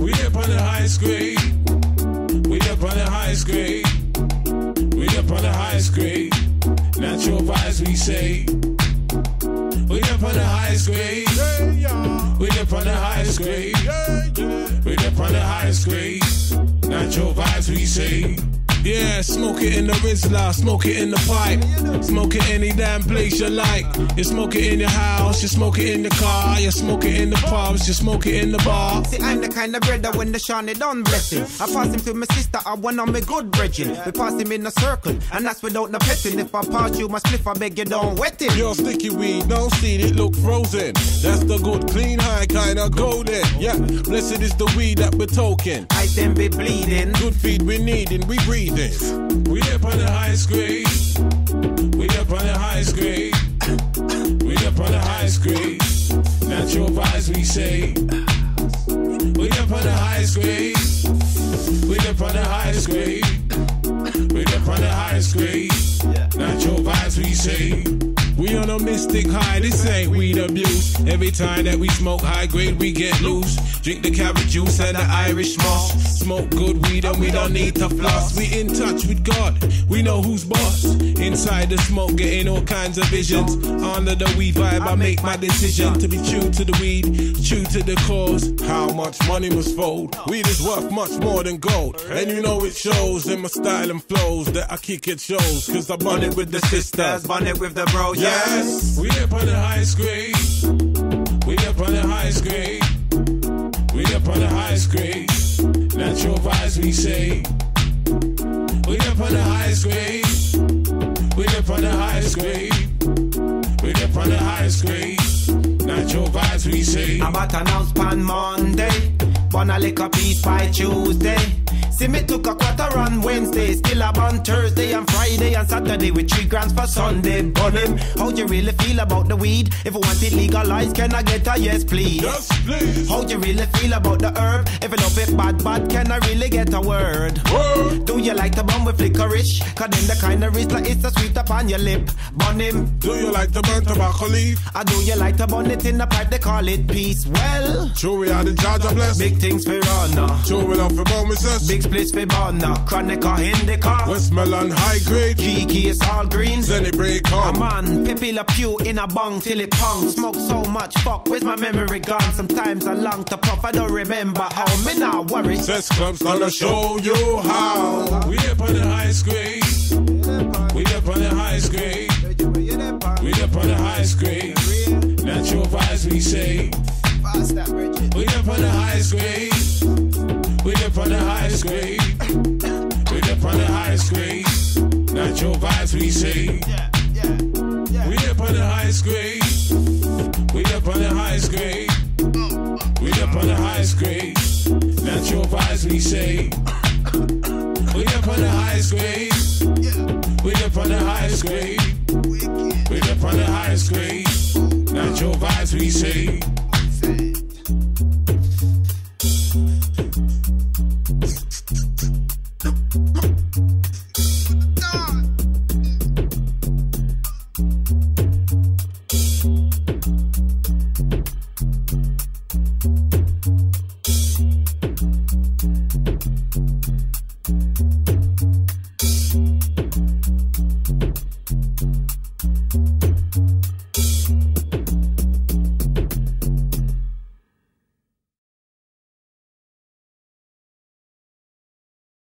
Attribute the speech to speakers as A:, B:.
A: We up on the highest grade. We up on the highest grade. We up on the highest grade. Natural vibes, we say. We up on the highest grade. We up on the highest grade. We up on the highest grade. Natural vibes, we say. Yeah, smoke it in the Rizla, smoke it in the pipe. Smoke it any damn place you like. You smoke it in your house, you smoke it in the car, you smoke it in the pubs, you smoke it in the bar.
B: See, I'm the kind of brother when the Shawnee done bless him. I pass him to my sister, I one on my good bridging. We pass him in a circle, and that's without no petting. If I pass you my spliff, I beg you don't wet it.
A: Your sticky weed, don't see it look frozen. That's the good, clean, high kind of golden. Yeah, blessed is the weed that we're toking.
B: I then be bleeding.
A: Good feed we needing, we breathing. We up on the highest grade. We up on the highest grade. We up on the highest grade. Natural vibes, we say. We up on the highest grade. We up on the highest grade. We up on the highest grade. Natural vibes, we say. We on a mystic high, this ain't weed abuse. Every time that we smoke high grade, we get loose. Drink the carrot juice and the Irish moss. Smoke good weed and we don't need to floss. We in touch with God, we know who's boss. Inside the smoke, getting all kinds of visions. Under the weed vibe, I make my decision to be true to the weed, true to the cause. How much money must fold? Weed is worth much more than gold. And you know it shows in my style and flows that I kick it shows. Cause I bun it with the sisters.
B: Bun it with the bro,
A: Yes, we up on the highest grade. We up on the highest grade. We up on the highest grade. Natural vibes, we say. We up on the highest grade. We up on the highest grade. We up on the highest grade. Natural vibes, we say.
B: I'm about to announce pan Monday. Wanna lick a piece by Tuesday. See me took a quarter on Wednesday, still up on Thursday and Friday and Saturday with three grams for Sunday. But him, how you really feel about the weed? If you want it legalized, can I get a yes, please?
A: Yes, please.
B: How you really feel about the herb? If you love it bad, bad, can I really get a word?
A: Word.
B: Do you like the bun with licorice? Cause then the kind of wrist like it's a sweet up on your lip. Bun him.
A: Do you like to burn tobacco leaf?
B: I do you like to bun it in the pipe? They call it peace. Well,
A: True, we are the judge of bless.
B: big things for honor.
A: True, we love for bonuses.
B: Big splits for banner, chronic or indica.
A: Westmoreland high grade.
B: Kiki is all green.
A: Then it break
B: A
A: on.
B: man, pipil a pew in a bong till it pong. Smoke so much, fuck, where's my memory gone? Sometimes I long to puff, I don't remember how. Me not worry.
A: Sex clubs gonna show you how. We up on the highest grade. We up on the highest grade. We up on the highest grade. Natural vibes, we say. We up on the highest grade. We up on the highest grade. We up on the highest grade. Natural vibes, we say. We up on the highest grade. We up on the highest grade. We up on the highest grade. Natural vibes, we say. We up on the highest grade. We up on the highest grade. We up on the highest grade. Natural vibes, we say.